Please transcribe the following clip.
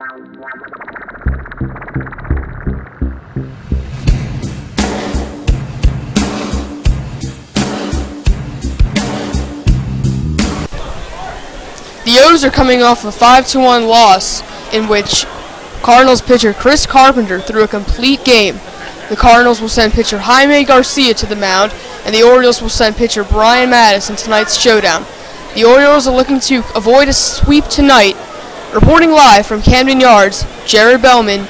The O's are coming off a 5-1 loss in which Cardinals pitcher Chris Carpenter threw a complete game. The Cardinals will send pitcher Jaime Garcia to the mound, and the Orioles will send pitcher Brian Matusz in tonight's showdown. The Orioles are looking to avoid a sweep tonight. Reporting live from Camden Yards, Jared Bellman,